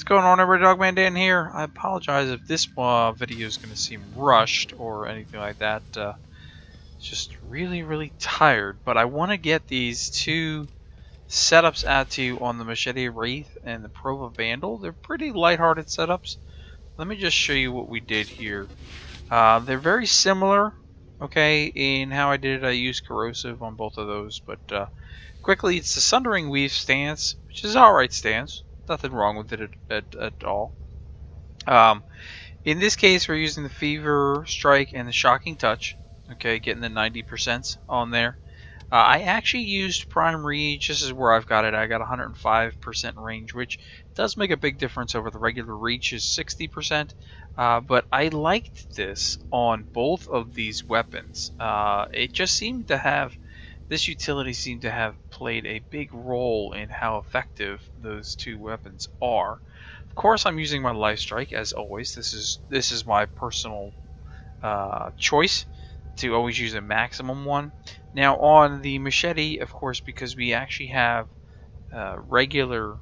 what's going on everybody, Dogman Dan here. I apologize if this uh, video is going to seem rushed or anything like that. Uh, just really, really tired. But I want to get these two setups out to you on the Machete Wraith and the Prova Vandal. They're pretty lighthearted setups. Let me just show you what we did here. Uh, they're very similar, okay, in how I did it. I used Corrosive on both of those, but uh, quickly, it's the Sundering Weave stance, which is alright stance nothing wrong with it at, at, at all. Um, in this case, we're using the Fever Strike and the Shocking Touch. Okay, getting the 90% on there. Uh, I actually used Prime Reach. This is where I've got it. I got 105% range, which does make a big difference over the regular Reach is 60%. Uh, but I liked this on both of these weapons. Uh, it just seemed to have this utility seemed to have played a big role in how effective those two weapons are. Of course, I'm using my life strike as always. This is this is my personal uh, choice to always use a maximum one. Now on the machete, of course, because we actually have uh, regular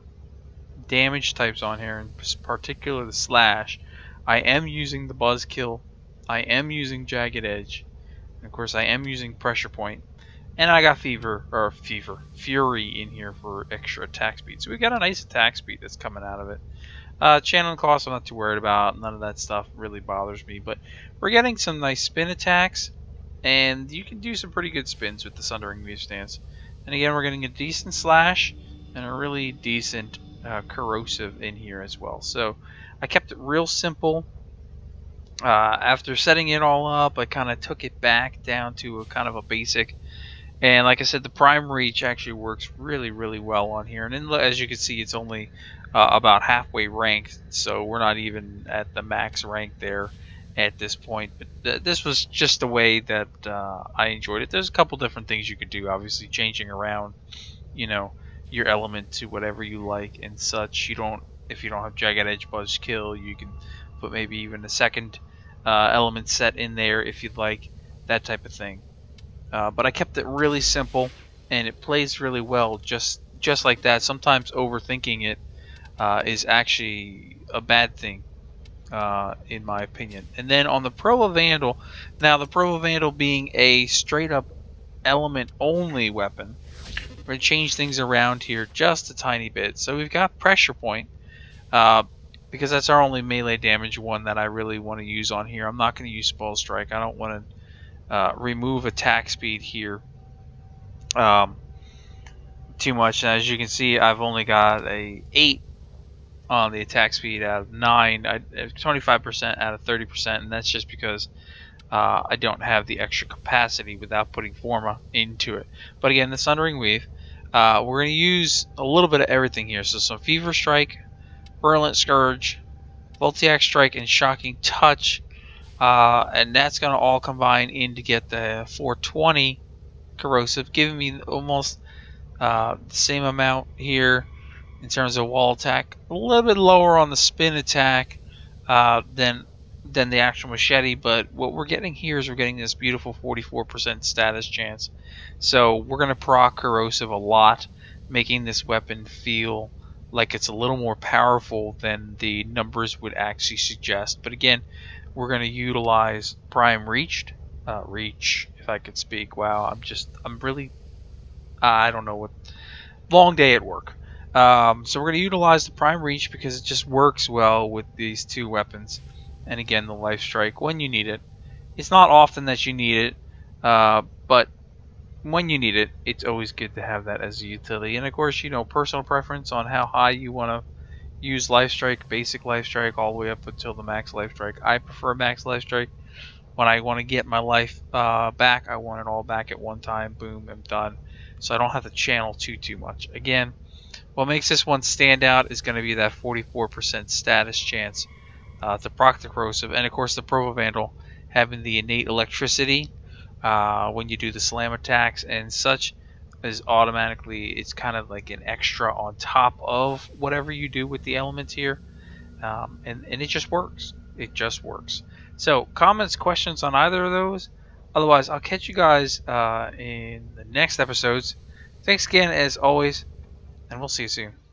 damage types on here, in particular the slash, I am using the buzzkill. I am using jagged edge. And of course, I am using pressure point. And I got Fever, or Fever, Fury in here for extra attack speed. So we've got a nice attack speed that's coming out of it. Uh, channeling cost I'm not too worried about. None of that stuff really bothers me. But we're getting some nice spin attacks. And you can do some pretty good spins with the Sundering Weave stance. And again, we're getting a decent slash and a really decent uh, corrosive in here as well. So I kept it real simple. Uh, after setting it all up, I kind of took it back down to a kind of a basic and like I said, the prime reach actually works really, really well on here. And then, as you can see, it's only uh, about halfway ranked, so we're not even at the max rank there at this point. But th this was just the way that uh, I enjoyed it. There's a couple different things you could do, obviously changing around, you know, your element to whatever you like and such. You don't, if you don't have Jagged Edge Buzz Kill, you can put maybe even a second uh, element set in there if you'd like, that type of thing. Uh, but I kept it really simple, and it plays really well just just like that. Sometimes overthinking it uh, is actually a bad thing, uh, in my opinion. And then on the Prova Vandal, now the Prova Vandal being a straight up element only weapon, we're to change things around here just a tiny bit. So we've got Pressure Point, uh, because that's our only melee damage one that I really want to use on here. I'm not going to use Spoiled Strike. I don't want to uh, remove attack speed here um, too much. And as you can see, I've only got a 8 on the attack speed out of 9, 25% out of 30%, and that's just because uh, I don't have the extra capacity without putting Forma into it. But again, the Sundering Weave, uh, we're going to use a little bit of everything here. So some Fever Strike, Virulent Scourge, Voltaic Strike, and Shocking Touch uh, and that's going to all combine in to get the 420 corrosive, giving me almost uh, the same amount here in terms of wall attack. A little bit lower on the spin attack uh, than than the actual machete, but what we're getting here is we're getting this beautiful 44% status chance. So we're going to proc corrosive a lot, making this weapon feel like it's a little more powerful than the numbers would actually suggest. But again, we're going to utilize prime reached. Uh, reach if I could speak. Wow I'm just I'm really I don't know what long day at work. Um, so we're going to utilize the prime reach because it just works well with these two weapons. And again the life strike when you need it. It's not often that you need it uh, but when you need it it's always good to have that as a utility. And of course you know personal preference on how high you want to use life strike, basic life strike, all the way up until the max life strike. I prefer max life strike. When I want to get my life uh, back, I want it all back at one time. Boom, I'm done. So I don't have to channel too too much. Again, what makes this one stand out is going to be that 44% status chance uh, to proc the and of course the Prova Vandal having the innate electricity uh, when you do the slam attacks and such is automatically it's kind of like an extra on top of whatever you do with the elements here. Um, and, and it just works. It just works. So comments questions on either of those. Otherwise I'll catch you guys uh, in the next episodes. Thanks again as always and we'll see you soon